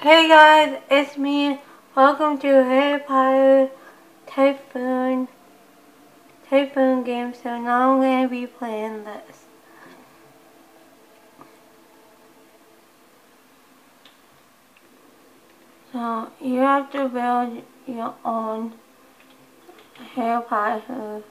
Hey guys, it's me. Welcome to Harry Potter Tycoon Tycoon game. So now I'm going to be playing this. So you have to build your own Harry Potter